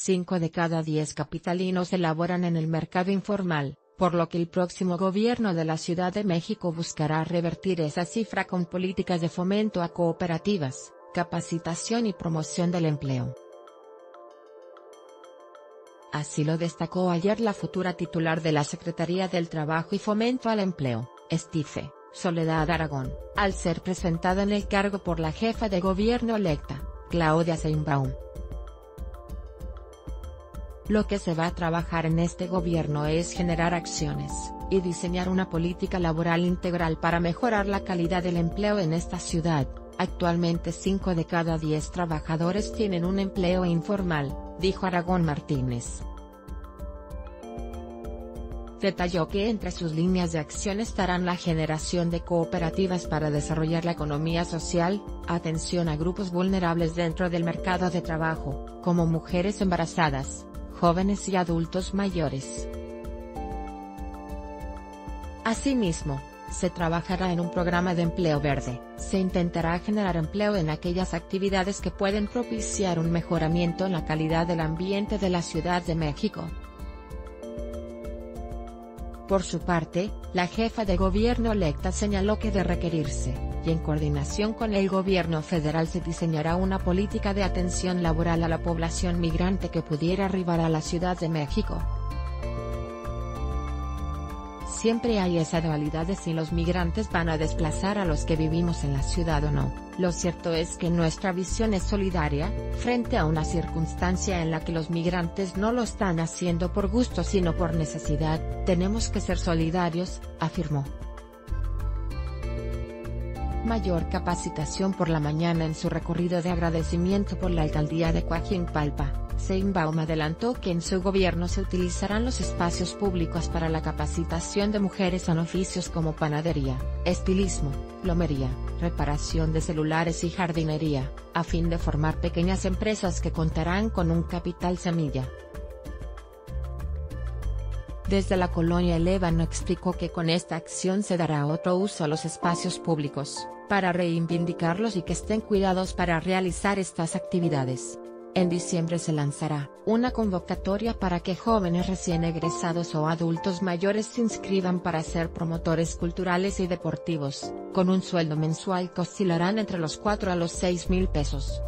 5 de cada 10 capitalinos elaboran en el mercado informal, por lo que el próximo gobierno de la Ciudad de México buscará revertir esa cifra con políticas de fomento a cooperativas, capacitación y promoción del empleo. Así lo destacó ayer la futura titular de la Secretaría del Trabajo y Fomento al Empleo, Estife, Soledad Aragón, al ser presentada en el cargo por la jefa de gobierno electa, Claudia Sheinbaum. Lo que se va a trabajar en este gobierno es generar acciones, y diseñar una política laboral integral para mejorar la calidad del empleo en esta ciudad. Actualmente 5 de cada 10 trabajadores tienen un empleo informal, dijo Aragón Martínez. Detalló que entre sus líneas de acción estarán la generación de cooperativas para desarrollar la economía social, atención a grupos vulnerables dentro del mercado de trabajo, como mujeres embarazadas, jóvenes y adultos mayores. Asimismo, se trabajará en un programa de empleo verde, se intentará generar empleo en aquellas actividades que pueden propiciar un mejoramiento en la calidad del ambiente de la Ciudad de México. Por su parte, la jefa de gobierno electa señaló que de requerirse, y en coordinación con el gobierno federal se diseñará una política de atención laboral a la población migrante que pudiera arribar a la Ciudad de México. Siempre hay esa dualidad de si los migrantes van a desplazar a los que vivimos en la ciudad o no. Lo cierto es que nuestra visión es solidaria, frente a una circunstancia en la que los migrantes no lo están haciendo por gusto sino por necesidad, tenemos que ser solidarios, afirmó mayor capacitación por la mañana en su recorrido de agradecimiento por la alcaldía de Coajimalpa, Seinbaum adelantó que en su gobierno se utilizarán los espacios públicos para la capacitación de mujeres en oficios como panadería, estilismo, plomería, reparación de celulares y jardinería, a fin de formar pequeñas empresas que contarán con un capital semilla. Desde la colonia no explicó que con esta acción se dará otro uso a los espacios públicos, para reivindicarlos y que estén cuidados para realizar estas actividades. En diciembre se lanzará una convocatoria para que jóvenes recién egresados o adultos mayores se inscriban para ser promotores culturales y deportivos, con un sueldo mensual que oscilarán entre los 4 a los 6 mil pesos.